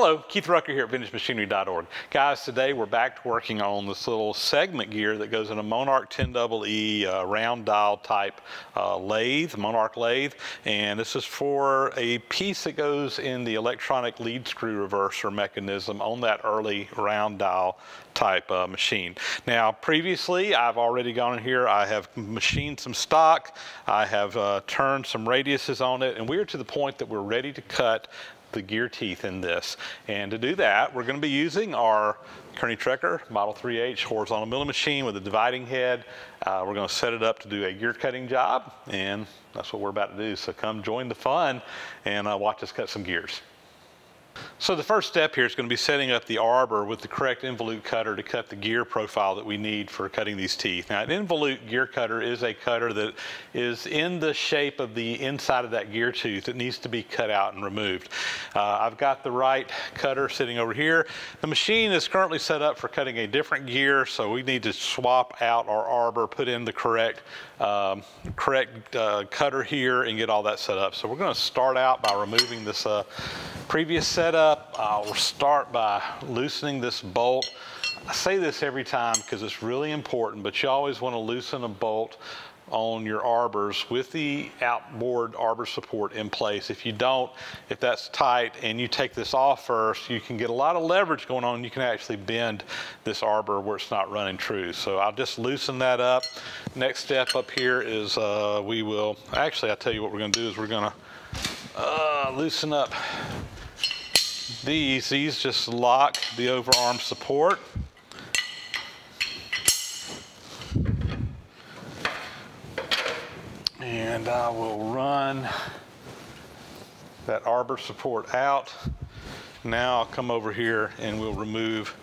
Hello, Keith Rucker here at VintageMachinery.org. Guys, today we're back to working on this little segment gear that goes in a Monarch 10EE uh, round dial type uh, lathe, Monarch lathe, and this is for a piece that goes in the electronic lead screw reverser mechanism on that early round dial type uh, machine. Now, previously, I've already gone in here, I have machined some stock, I have uh, turned some radiuses on it, and we are to the point that we're ready to cut the gear teeth in this. And to do that, we're gonna be using our Kearney Trecker Model 3H horizontal milling machine with a dividing head. Uh, we're gonna set it up to do a gear cutting job, and that's what we're about to do. So come join the fun and uh, watch us cut some gears. So the first step here is going to be setting up the arbor with the correct involute cutter to cut the gear profile that we need for cutting these teeth. Now an involute gear cutter is a cutter that is in the shape of the inside of that gear tooth. It needs to be cut out and removed. Uh, I've got the right cutter sitting over here. The machine is currently set up for cutting a different gear, so we need to swap out our arbor, put in the correct um, correct uh, cutter here and get all that set up. So we're going to start out by removing this uh, previous setup. We'll start by loosening this bolt. I say this every time because it's really important, but you always want to loosen a bolt on your arbors with the outboard arbor support in place. If you don't, if that's tight and you take this off first, you can get a lot of leverage going on. You can actually bend this arbor where it's not running true. So I'll just loosen that up. Next step up here is uh, we will, actually I'll tell you what we're gonna do is we're gonna uh, loosen up these. These just lock the overarm support. and I will run that arbor support out. Now I'll come over here and we'll remove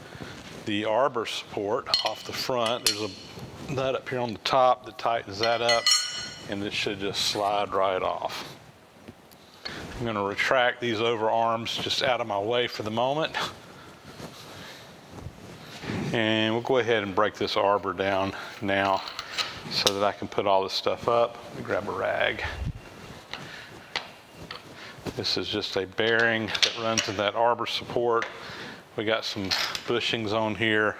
the arbor support off the front. There's a nut up here on the top that tightens that up and this should just slide right off. I'm going to retract these over arms just out of my way for the moment. And we'll go ahead and break this arbor down now so that I can put all this stuff up. Grab a rag. This is just a bearing that runs in that arbor support. We got some bushings on here,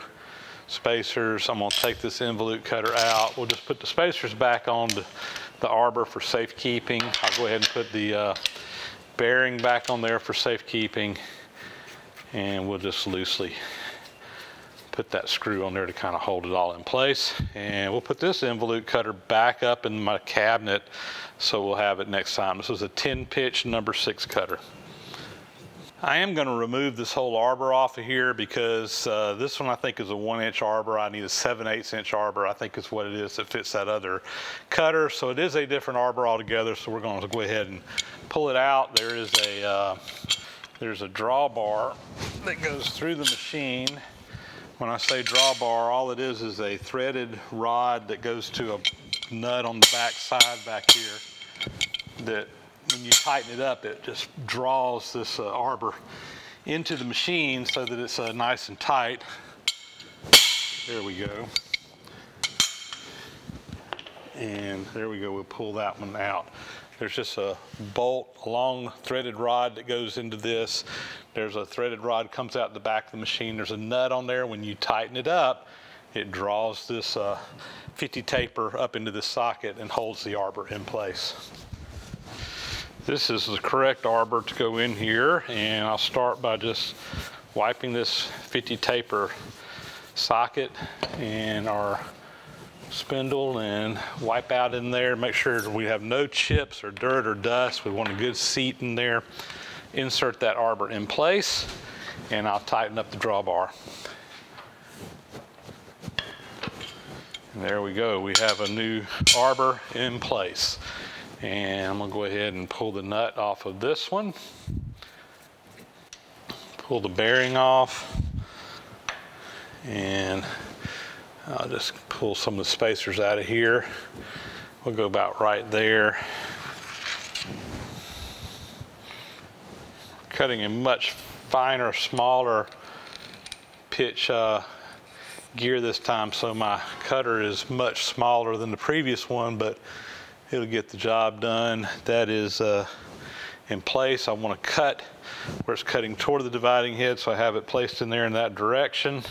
spacers. I'm gonna take this involute cutter out. We'll just put the spacers back on the, the arbor for safekeeping. I'll go ahead and put the uh, bearing back on there for safekeeping and we'll just loosely put that screw on there to kind of hold it all in place. And we'll put this involute cutter back up in my cabinet so we'll have it next time. This is a 10 pitch number six cutter. I am going to remove this whole arbor off of here because uh, this one I think is a one inch arbor. I need a 7 8 inch arbor. I think is what it is that fits that other cutter. So it is a different arbor altogether. So we're going to go ahead and pull it out. There is a, uh, there's a drawbar that goes through the machine when I say drawbar, all it is is a threaded rod that goes to a nut on the back side back here that when you tighten it up, it just draws this uh, arbor into the machine so that it's uh, nice and tight. There we go. And there we go, we'll pull that one out. There's just a bolt, a long threaded rod that goes into this. There's a threaded rod comes out the back of the machine. There's a nut on there. When you tighten it up, it draws this uh, 50 taper up into the socket and holds the arbor in place. This is the correct arbor to go in here and I'll start by just wiping this 50 taper socket and our spindle and wipe out in there, make sure we have no chips or dirt or dust. We want a good seat in there. Insert that arbor in place and I'll tighten up the drawbar. And there we go. We have a new arbor in place. And I'm gonna go ahead and pull the nut off of this one. Pull the bearing off. And I'll just pull some of the spacers out of here. We'll go about right there. Cutting a much finer, smaller pitch uh, gear this time, so my cutter is much smaller than the previous one, but it'll get the job done. That is uh, in place. I want to cut where it's cutting toward the dividing head, so I have it placed in there in that direction.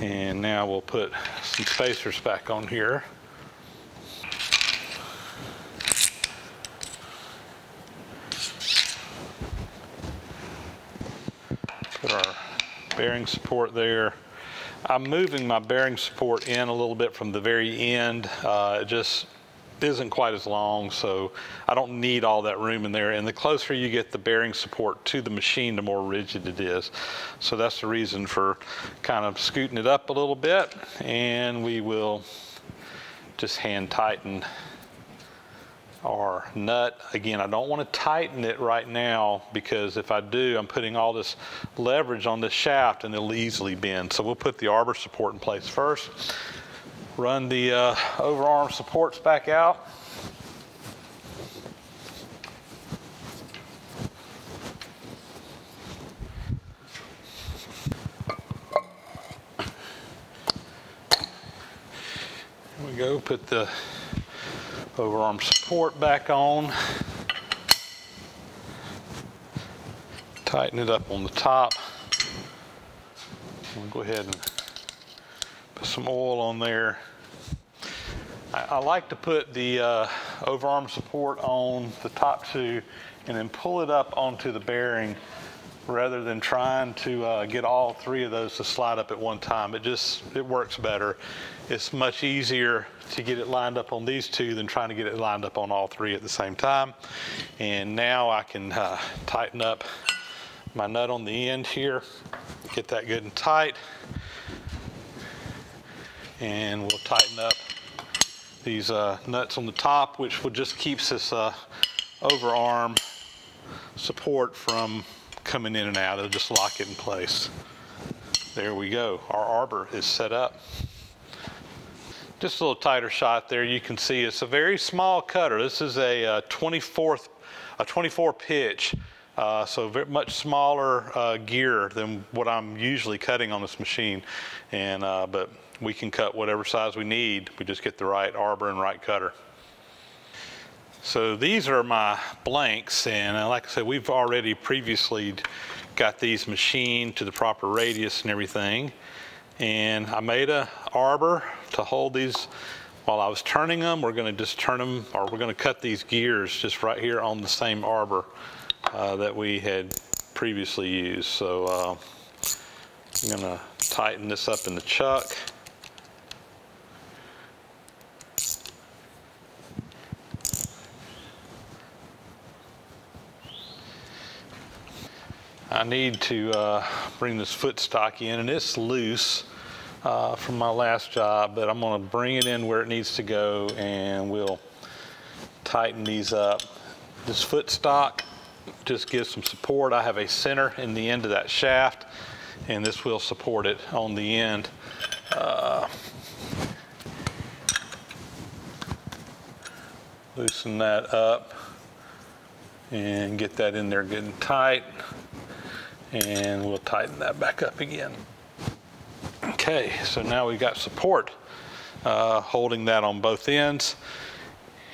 And now we'll put some spacers back on here. Put our bearing support there. I'm moving my bearing support in a little bit from the very end. Uh, just isn't quite as long, so I don't need all that room in there. And the closer you get the bearing support to the machine, the more rigid it is. So that's the reason for kind of scooting it up a little bit. And we will just hand tighten our nut. Again, I don't want to tighten it right now because if I do, I'm putting all this leverage on this shaft and it'll easily bend. So we'll put the arbor support in place first run the uh, overarm supports back out. Here we go, put the overarm support back on. Tighten it up on the top. Go ahead and some oil on there. I, I like to put the uh, overarm support on the top two and then pull it up onto the bearing rather than trying to uh, get all three of those to slide up at one time. It just, it works better. It's much easier to get it lined up on these two than trying to get it lined up on all three at the same time. And now I can uh, tighten up my nut on the end here, get that good and tight and we'll tighten up these uh, nuts on the top, which will just keeps this uh, overarm support from coming in and out. It'll just lock it in place. There we go. Our arbor is set up. Just a little tighter shot there. You can see it's a very small cutter. This is a, a uh, 24th, a 24 pitch. Uh, so very much smaller uh, gear than what I'm usually cutting on this machine. And, uh, but we can cut whatever size we need. We just get the right arbor and right cutter. So these are my blanks, and uh, like I said, we've already previously got these machined to the proper radius and everything. And I made a arbor to hold these while I was turning them. We're going to just turn them, or we're going to cut these gears just right here on the same arbor uh, that we had previously used. So uh, I'm going to tighten this up in the chuck. I need to uh, bring this footstock in and it's loose uh, from my last job, but I'm gonna bring it in where it needs to go and we'll tighten these up. This footstock just gives some support. I have a center in the end of that shaft and this will support it on the end. Uh, loosen that up and get that in there good and tight and we'll tighten that back up again. Okay, so now we've got support uh, holding that on both ends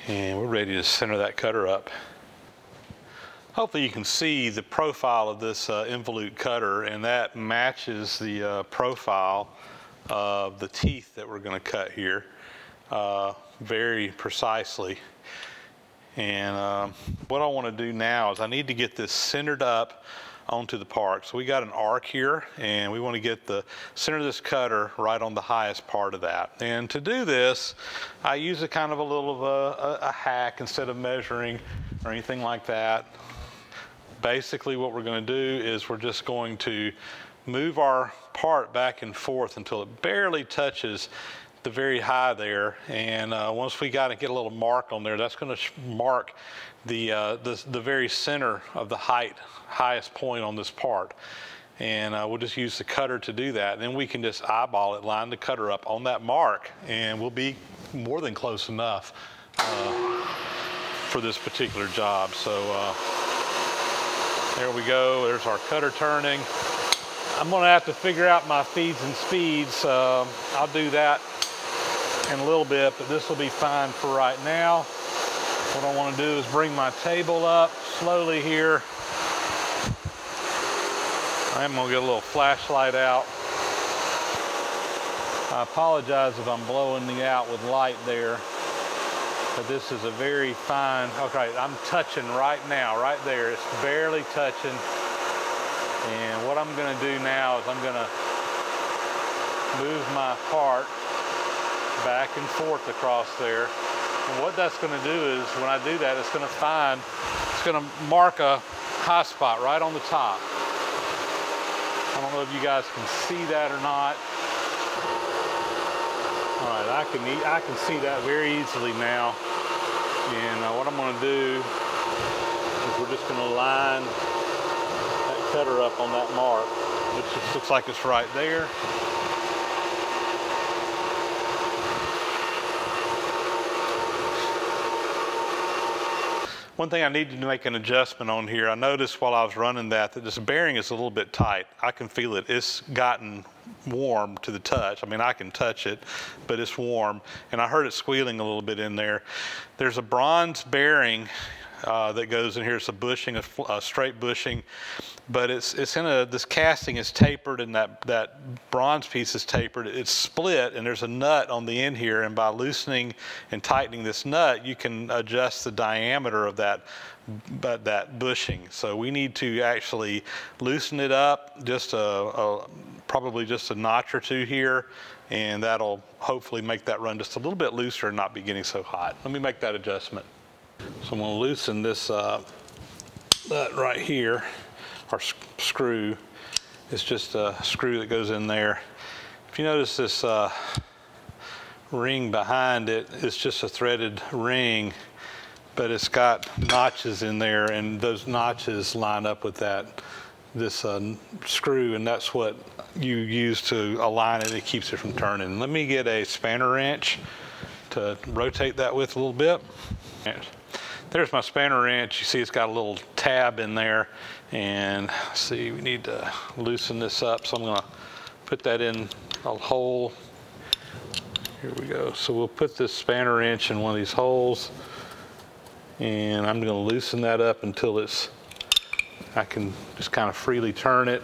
and we're ready to center that cutter up. Hopefully you can see the profile of this uh, involute cutter and that matches the uh, profile of the teeth that we're going to cut here uh, very precisely. And um, what I want to do now is I need to get this centered up onto the park. So we got an arc here and we want to get the center of this cutter right on the highest part of that. And to do this, I use a kind of a little of a, a, a hack instead of measuring or anything like that. Basically what we're going to do is we're just going to move our part back and forth until it barely touches the very high there. And uh, once we got to get a little mark on there, that's going to mark the, uh, the, the very center of the height, highest point on this part. And uh, we'll just use the cutter to do that. And then we can just eyeball it, line the cutter up on that mark, and we'll be more than close enough uh, for this particular job. So uh, there we go. There's our cutter turning. I'm gonna have to figure out my feeds and speeds. Um, I'll do that in a little bit, but this will be fine for right now. What I want to do is bring my table up slowly here. I am to get a little flashlight out. I apologize if I'm blowing you out with light there, but this is a very fine, okay, I'm touching right now, right there. It's barely touching. And what I'm gonna do now is I'm gonna move my part back and forth across there. And what that's gonna do is, when I do that, it's gonna find, it's gonna mark a high spot right on the top. I don't know if you guys can see that or not. All right, I can I can see that very easily now. And uh, what I'm going to do is we're just going to line that cutter up on that mark, which looks like it's right there. One thing I needed to make an adjustment on here, I noticed while I was running that that this bearing is a little bit tight. I can feel it. It's gotten warm to the touch. I mean, I can touch it, but it's warm. And I heard it squealing a little bit in there. There's a bronze bearing uh, that goes in here. It's a bushing, a, a, straight bushing, but it's it's in a this casting is tapered and that that bronze piece is tapered. It's split and there's a nut on the end here, and by loosening and tightening this nut, you can adjust the diameter of that but that bushing. So we need to actually loosen it up just a, a probably just a notch or two here and that'll hopefully make that run just a little bit looser and not be getting so hot. Let me make that adjustment. So I'm to loosen this uh, nut right here, our screw. It's just a screw that goes in there. If you notice this uh, ring behind it, it's just a threaded ring, but it's got notches in there, and those notches line up with that this uh, screw, and that's what you use to align it. It keeps it from turning. Let me get a spanner wrench to rotate that with a little bit. There's my spanner wrench. You see it's got a little tab in there. And see, we need to loosen this up. So I'm gonna put that in a hole. Here we go. So we'll put this spanner wrench in one of these holes. And I'm gonna loosen that up until it's, I can just kind of freely turn it.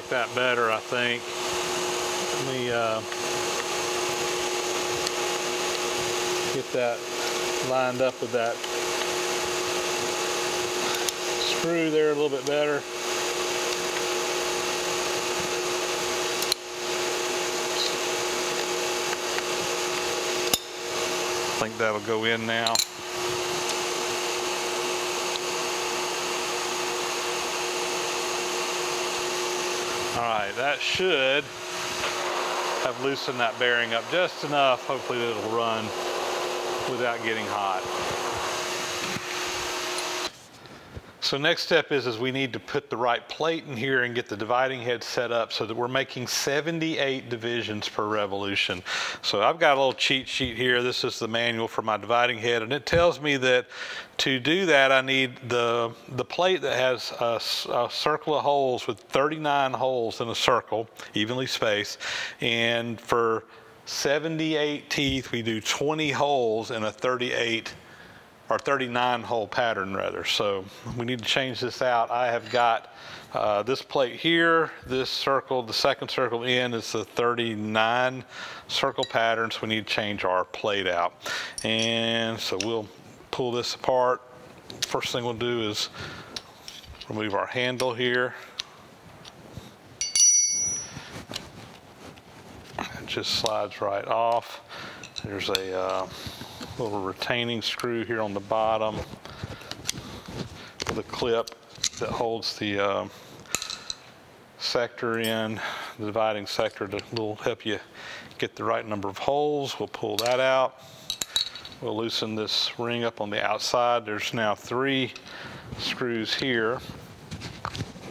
like that better, I think. Let me uh, get that lined up with that screw there a little bit better. I think that'll go in now. All right, that should have loosened that bearing up just enough, hopefully it'll run without getting hot. So next step is, is we need to put the right plate in here and get the dividing head set up so that we're making 78 divisions per revolution. So I've got a little cheat sheet here. This is the manual for my dividing head and it tells me that to do that I need the, the plate that has a, a circle of holes with 39 holes in a circle, evenly spaced. And for 78 teeth, we do 20 holes in a 38 or 39 hole pattern rather. So we need to change this out. I have got uh, this plate here, this circle, the second circle in is the 39 circle pattern, so we need to change our plate out. And so we'll pull this apart. First thing we'll do is remove our handle here. It just slides right off. There's a uh, little retaining screw here on the bottom with a clip that holds the uh, sector in, the dividing sector to will help you get the right number of holes. We'll pull that out. We'll loosen this ring up on the outside. There's now three screws here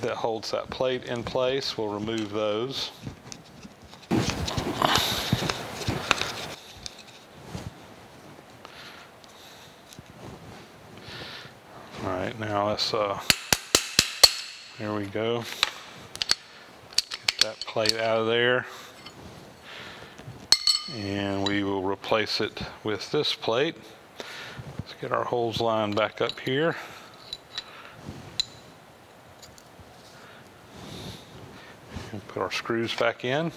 that holds that plate in place. We'll remove those. Now let's, uh, there we go. Get that plate out of there. And we will replace it with this plate. Let's get our holes lined back up here. And put our screws back in.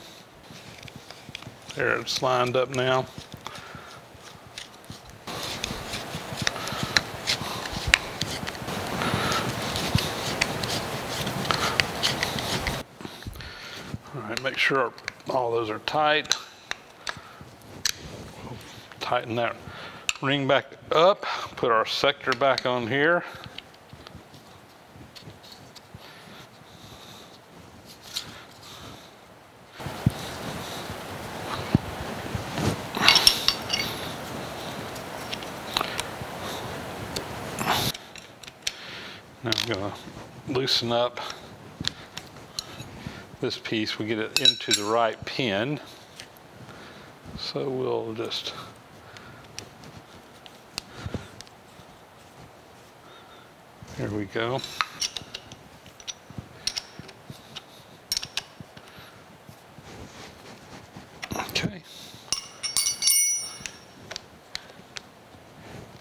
There, it's lined up now. Make sure all those are tight. Tighten that ring back up, put our sector back on here. Now I'm gonna loosen up this piece, we get it into the right pin. So we'll just There we go. Okay.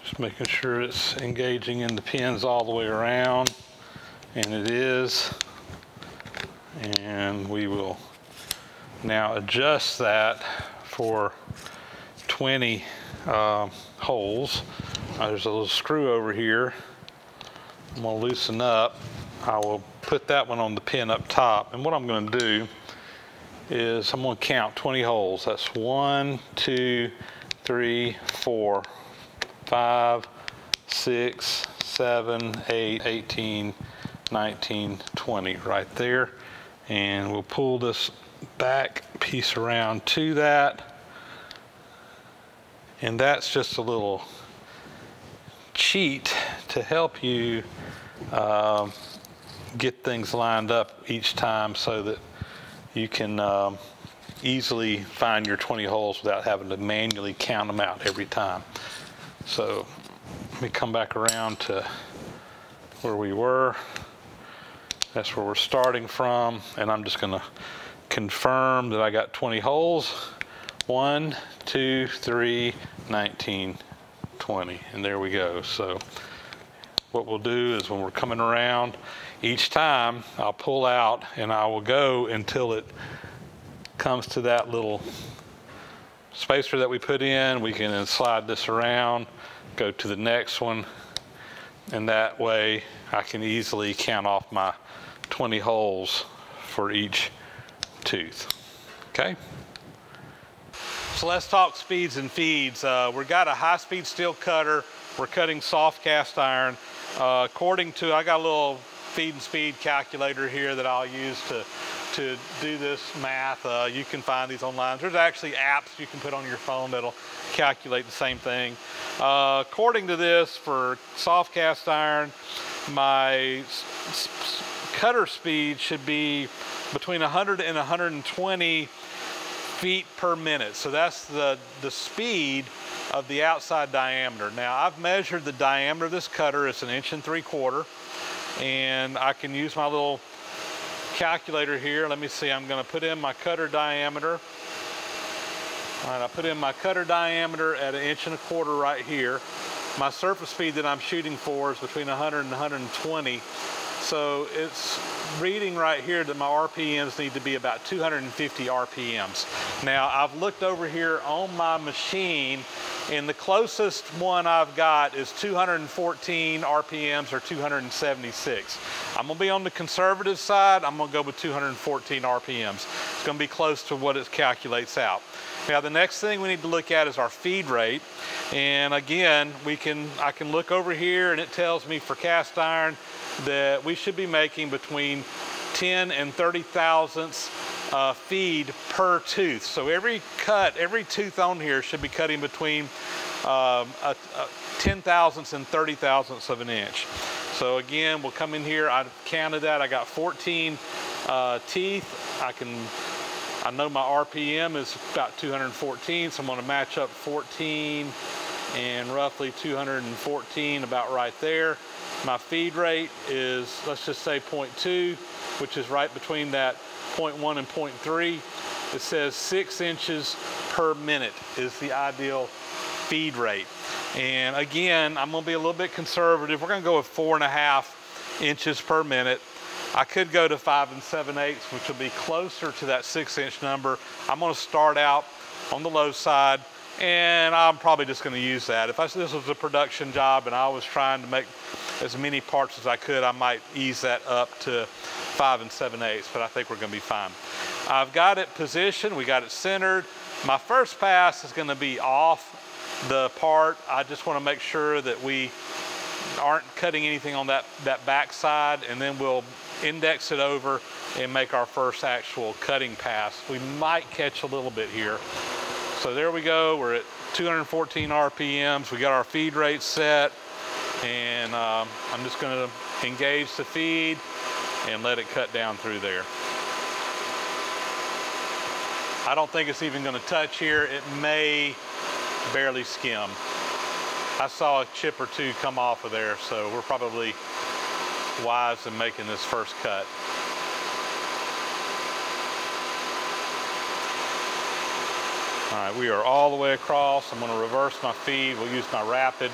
Just making sure it's engaging in the pins all the way around, and it is. And we will now adjust that for 20 uh, holes. Uh, there's a little screw over here. I'm gonna loosen up. I will put that one on the pin up top. And what I'm gonna do is I'm gonna count 20 holes. That's one, two, three, four, five, six, seven, eight, 18, 19, 20 right there. And we'll pull this back piece around to that. And that's just a little cheat to help you um, get things lined up each time so that you can um, easily find your 20 holes without having to manually count them out every time. So let me come back around to where we were. That's where we're starting from. And I'm just going to confirm that I got 20 holes. One, two, three, 19, 20. And there we go. So what we'll do is when we're coming around, each time I'll pull out and I will go until it comes to that little spacer that we put in. We can then slide this around, go to the next one, and that way I can easily count off my 20 holes for each tooth. Okay? So let's talk speeds and feeds. Uh, we've got a high-speed steel cutter. We're cutting soft cast iron. Uh, according to, I got a little feed and speed calculator here that I'll use to, to do this math. Uh, you can find these online. There's actually apps you can put on your phone that'll calculate the same thing. Uh, according to this, for soft cast iron, my cutter speed should be between 100 and 120 feet per minute. So that's the, the speed of the outside diameter. Now I've measured the diameter of this cutter, it's an inch and three quarter, and I can use my little calculator here. Let me see, I'm gonna put in my cutter diameter. All right, I put in my cutter diameter at an inch and a quarter right here. My surface speed that I'm shooting for is between 100 and 120. So it's reading right here that my RPMs need to be about 250 RPMs. Now I've looked over here on my machine and the closest one I've got is 214 RPMs or 276. I'm gonna be on the conservative side, I'm gonna go with 214 RPMs. It's gonna be close to what it calculates out. Now the next thing we need to look at is our feed rate. And again, we can I can look over here and it tells me for cast iron that we should be making between 10 and 30 thousandths uh, feed per tooth. So every cut, every tooth on here should be cutting between um, a, a 10 thousandths and 30 thousandths of an inch. So again, we'll come in here, I counted that, I got 14 uh, teeth. I can, I know my RPM is about 214, so I'm gonna match up 14 and roughly 214 about right there. My feed rate is, let's just say 0.2, which is right between that 0.1 and 0.3. It says six inches per minute is the ideal feed rate. And again, I'm gonna be a little bit conservative. We're gonna go with four and a half inches per minute. I could go to five and seven eighths, which will be closer to that six inch number. I'm gonna start out on the low side and I'm probably just gonna use that. If I, this was a production job and I was trying to make as many parts as I could, I might ease that up to five and seven eighths, but I think we're gonna be fine. I've got it positioned, we got it centered. My first pass is gonna be off the part. I just wanna make sure that we aren't cutting anything on that, that back side and then we'll index it over and make our first actual cutting pass. We might catch a little bit here. So there we go, we're at 214 RPMs. We got our feed rate set and um, I'm just gonna engage the feed and let it cut down through there. I don't think it's even gonna touch here. It may barely skim. I saw a chip or two come off of there, so we're probably wise in making this first cut. All right, we are all the way across. I'm gonna reverse my feed. We'll use my rapid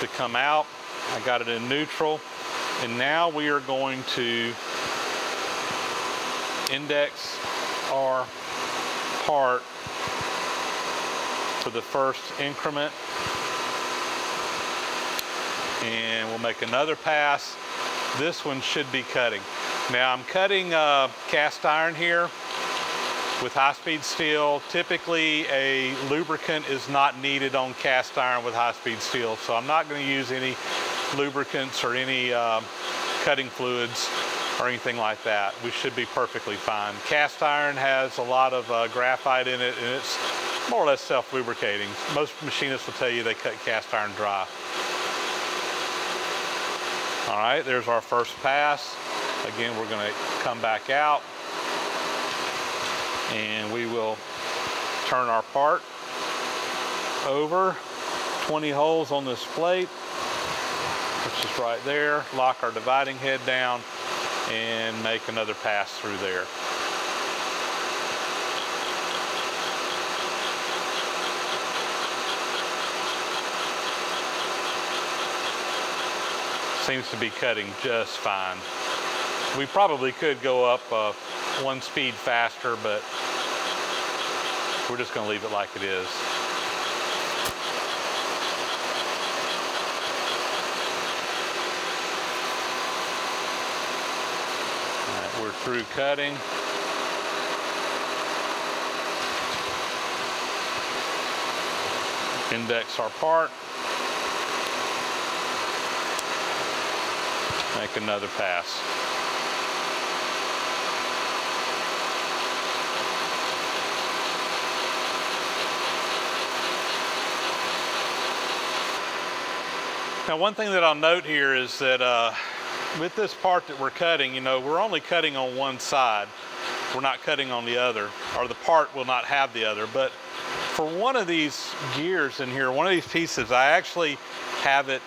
to come out. I got it in neutral. And now we are going to index our part for the first increment. And we'll make another pass. This one should be cutting. Now I'm cutting uh, cast iron here with high-speed steel. Typically a lubricant is not needed on cast iron with high-speed steel, so I'm not going to use any lubricants or any uh, cutting fluids or anything like that. We should be perfectly fine. Cast iron has a lot of uh, graphite in it and it's more or less self-lubricating. Most machinists will tell you they cut cast iron dry. All right, there's our first pass. Again, we're gonna come back out. And we will turn our part over. 20 holes on this plate which is right there. Lock our dividing head down and make another pass through there seems to be cutting just fine we probably could go up uh, one speed faster, but we're just gonna leave it like it is. we're through cutting. Index our part. Make another pass. Now one thing that I'll note here is that uh, with this part that we're cutting, you know, we're only cutting on one side. We're not cutting on the other, or the part will not have the other. But for one of these gears in here, one of these pieces, I actually have it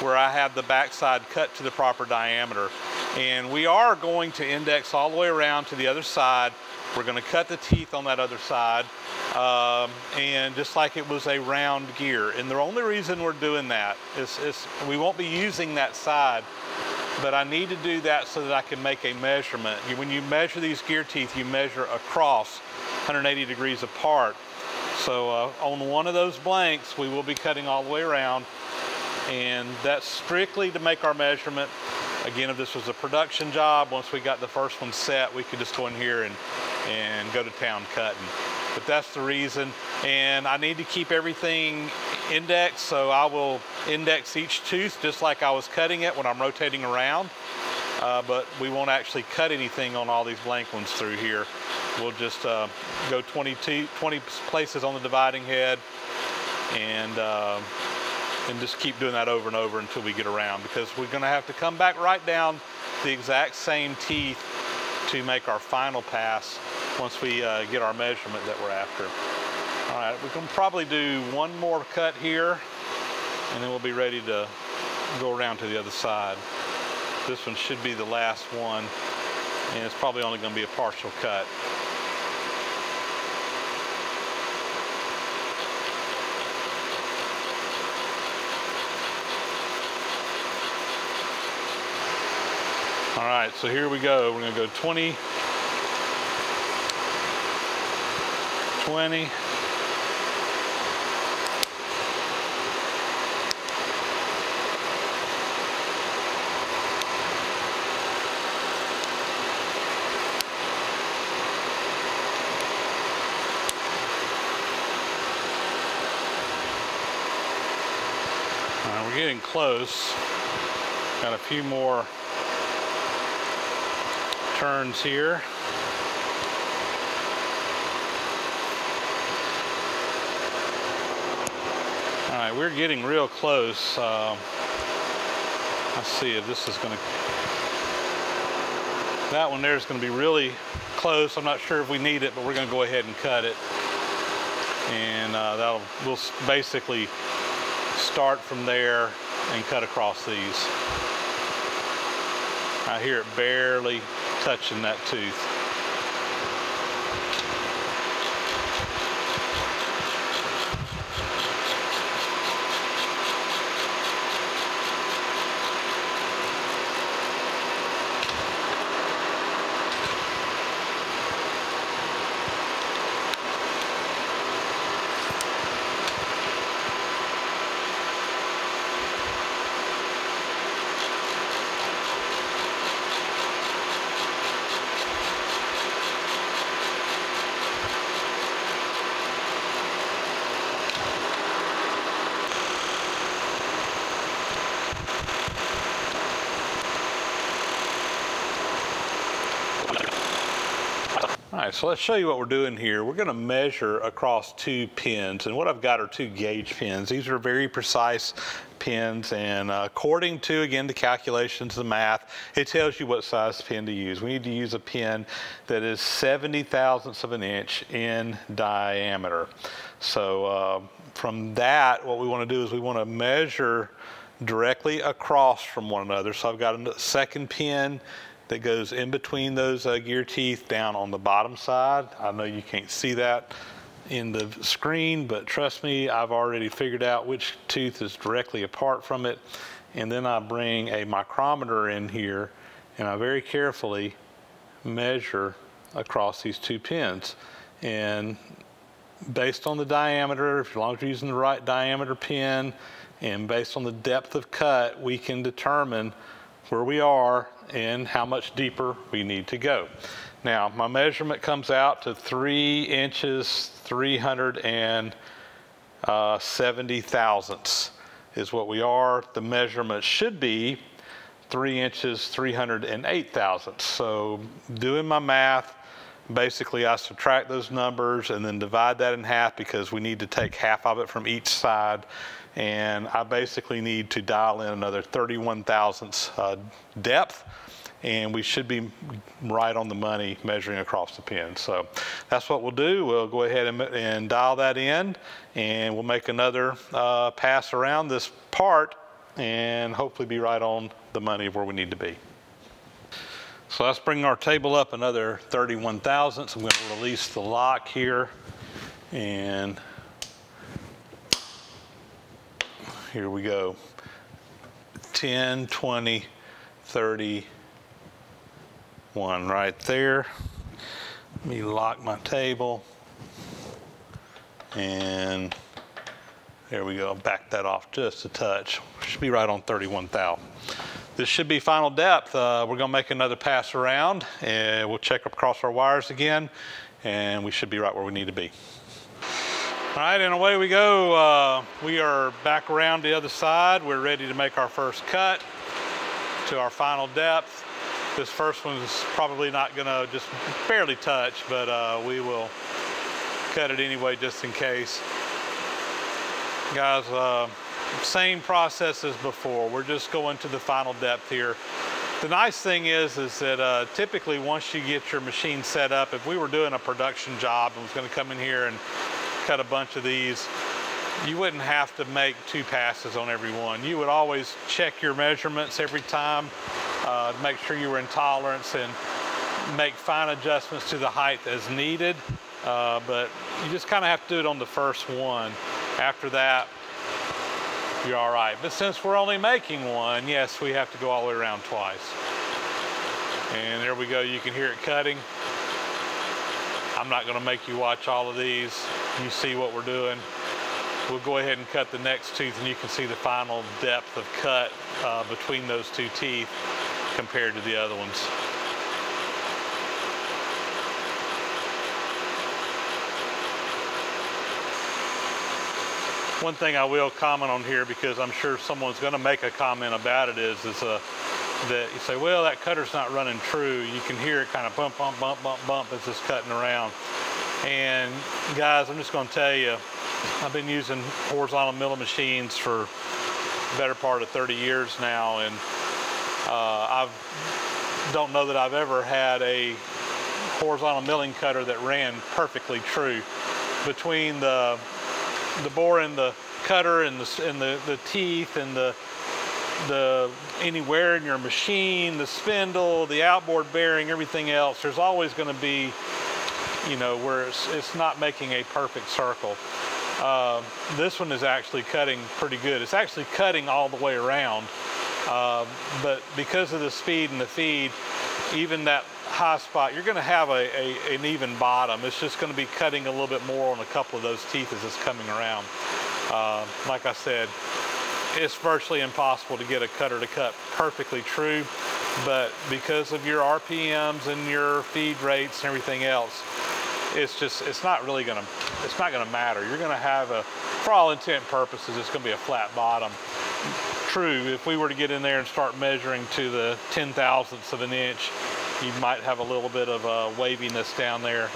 where I have the backside cut to the proper diameter. And we are going to index all the way around to the other side. We're gonna cut the teeth on that other side um, and just like it was a round gear. And the only reason we're doing that is, is we won't be using that side, but I need to do that so that I can make a measurement. When you measure these gear teeth, you measure across 180 degrees apart. So uh, on one of those blanks, we will be cutting all the way around. And that's strictly to make our measurement. Again, if this was a production job, once we got the first one set, we could just go in here and, and go to town cutting but that's the reason. And I need to keep everything indexed, so I will index each tooth just like I was cutting it when I'm rotating around. Uh, but we won't actually cut anything on all these blank ones through here. We'll just uh, go 22, 20 places on the dividing head and, uh, and just keep doing that over and over until we get around because we're gonna have to come back right down the exact same teeth to make our final pass once we uh, get our measurement that we're after. All right, we can probably do one more cut here and then we'll be ready to go around to the other side. This one should be the last one, and it's probably only going to be a partial cut. All right, so here we go. We're gonna go 20, 20, we're getting close. Got a few more turns here. All right, we're getting real close. Uh, let's see if this is going to. That one there is going to be really close. I'm not sure if we need it, but we're going to go ahead and cut it. And uh, that'll we'll basically start from there and cut across these. I hear it barely touching that tooth. Right, so let's show you what we're doing here. We're gonna measure across two pins, and what I've got are two gauge pins. These are very precise pins, and uh, according to, again, the calculations, the math, it tells you what size pin to use. We need to use a pin that is 70 thousandths of an inch in diameter. So uh, from that, what we wanna do is we wanna measure directly across from one another. So I've got a second pin that goes in between those uh, gear teeth down on the bottom side. I know you can't see that in the screen, but trust me, I've already figured out which tooth is directly apart from it. And then I bring a micrometer in here and I very carefully measure across these two pins. And based on the diameter, as long as you're using the right diameter pin, and based on the depth of cut, we can determine where we are and how much deeper we need to go. Now, my measurement comes out to three inches, 370 uh, thousandths is what we are. The measurement should be three inches, 308 thousandths. So doing my math, basically I subtract those numbers and then divide that in half because we need to take half of it from each side and I basically need to dial in another 31 thousandths uh, depth and we should be right on the money measuring across the pin. So that's what we'll do. We'll go ahead and, and dial that in and we'll make another uh, pass around this part and hopefully be right on the money where we need to be. So let's bring our table up another 31 thousandths. I'm going to release the lock here and here we go. 10, 20, 30, one right there. Let me lock my table. And there we go, back that off just a touch. Should be right on 31 thou. This should be final depth. Uh, we're gonna make another pass around and we'll check across our wires again and we should be right where we need to be. All right, and away we go. Uh, we are back around the other side. We're ready to make our first cut to our final depth. This first one's probably not gonna just barely touch, but uh, we will cut it anyway just in case. Guys, uh, same process as before. We're just going to the final depth here. The nice thing is, is that uh, typically once you get your machine set up, if we were doing a production job and was gonna come in here and cut a bunch of these, you wouldn't have to make two passes on every one. You would always check your measurements every time uh, to make sure you were in tolerance and make fine adjustments to the height as needed. Uh, but you just kind of have to do it on the first one. After that, you're all right. But since we're only making one, yes, we have to go all the way around twice. And there we go, you can hear it cutting. I'm not gonna make you watch all of these. You see what we're doing. We'll go ahead and cut the next tooth and you can see the final depth of cut uh, between those two teeth compared to the other ones. One thing I will comment on here because I'm sure someone's going to make a comment about it is is uh, that you say, well, that cutter's not running true. You can hear it kind of bump, bump, bump, bump, bump as it's cutting around. And guys, I'm just going to tell you, I've been using horizontal milling machines for the better part of 30 years now, and uh, I don't know that I've ever had a horizontal milling cutter that ran perfectly true. Between the the bore and the cutter and the, and the, the teeth and the, the anywhere in your machine, the spindle, the outboard bearing, everything else, there's always going to be, you know, where it's, it's not making a perfect circle. Uh, this one is actually cutting pretty good. It's actually cutting all the way around, uh, but because of the speed and the feed, even that high spot, you're going to have a, a, an even bottom. It's just going to be cutting a little bit more on a couple of those teeth as it's coming around. Uh, like I said, it's virtually impossible to get a cutter to cut perfectly true, but because of your RPMs and your feed rates and everything else, it's just, it's not really gonna, it's not gonna matter. You're gonna have a, for all intent purposes, it's gonna be a flat bottom. True, if we were to get in there and start measuring to the 10 thousandths of an inch, you might have a little bit of uh, waviness down there,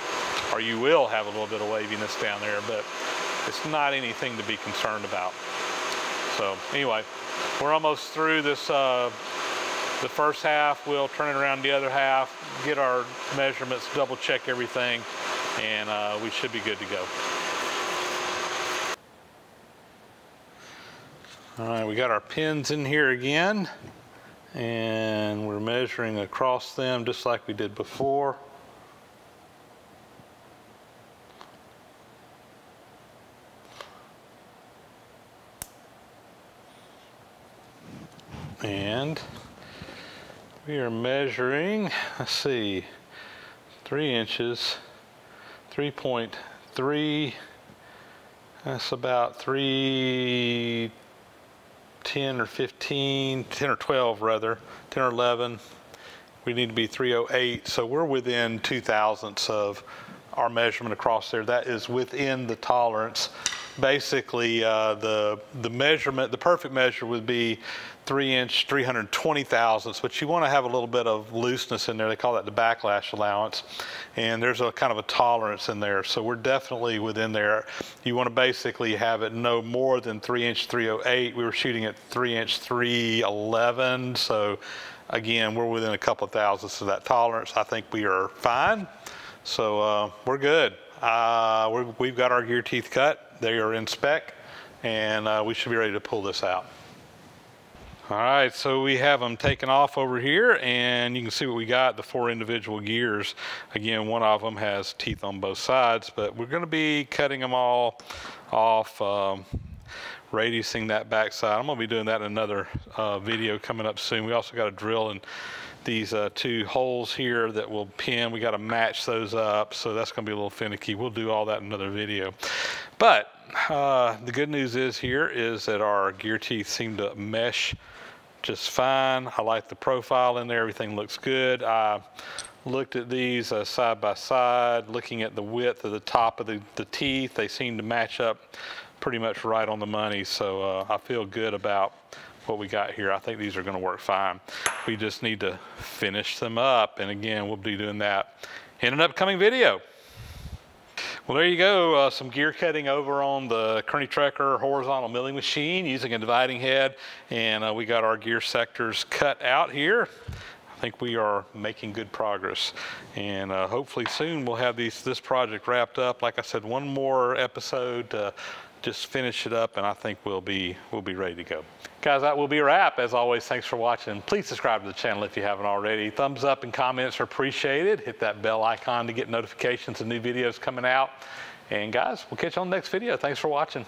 or you will have a little bit of waviness down there, but it's not anything to be concerned about. So anyway, we're almost through this, uh, the first half. We'll turn it around the other half, get our measurements, double check everything, and uh, we should be good to go. All right, we got our pins in here again and we're measuring across them just like we did before. And we are measuring, let's see, three inches, 3.3, that's about three 10 or 15, 10 or 12 rather, 10 or 11. We need to be 308, so we're within two thousandths of our measurement across there. That is within the tolerance. Basically, uh, the the measurement, the perfect measure would be three inch, 320 thousandths, but you want to have a little bit of looseness in there. They call that the backlash allowance. And there's a kind of a tolerance in there. So we're definitely within there. You want to basically have it no more than three inch 308. We were shooting at three inch 311. So again, we're within a couple of thousandths of that tolerance. I think we are fine. So uh, we're good. Uh, we have got our gear teeth cut. They are in spec and uh, we should be ready to pull this out. All right, so we have them taken off over here and you can see what we got, the four individual gears. Again, one of them has teeth on both sides, but we're gonna be cutting them all off, um, radiusing that backside. I'm gonna be doing that in another uh, video coming up soon. We also got a drill in these uh, two holes here that will pin. We got to match those up, so that's gonna be a little finicky. We'll do all that in another video. But uh, the good news is here is that our gear teeth seem to mesh just fine. I like the profile in there. Everything looks good. I looked at these uh, side by side, looking at the width of the top of the, the teeth. They seem to match up pretty much right on the money. So uh, I feel good about what we got here. I think these are going to work fine. We just need to finish them up. And again, we'll be doing that in an upcoming video. Well, there you go. Uh, some gear cutting over on the Kearney Trecker horizontal milling machine using a dividing head. And uh, we got our gear sectors cut out here. I think we are making good progress. And uh, hopefully soon we'll have these, this project wrapped up. Like I said, one more episode to just finish it up, and I think we'll be we'll be ready to go. Guys, that will be a wrap. As always, thanks for watching. Please subscribe to the channel if you haven't already. Thumbs up and comments are appreciated. Hit that bell icon to get notifications of new videos coming out. And guys, we'll catch you on the next video. Thanks for watching.